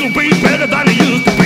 will be better than it used to be.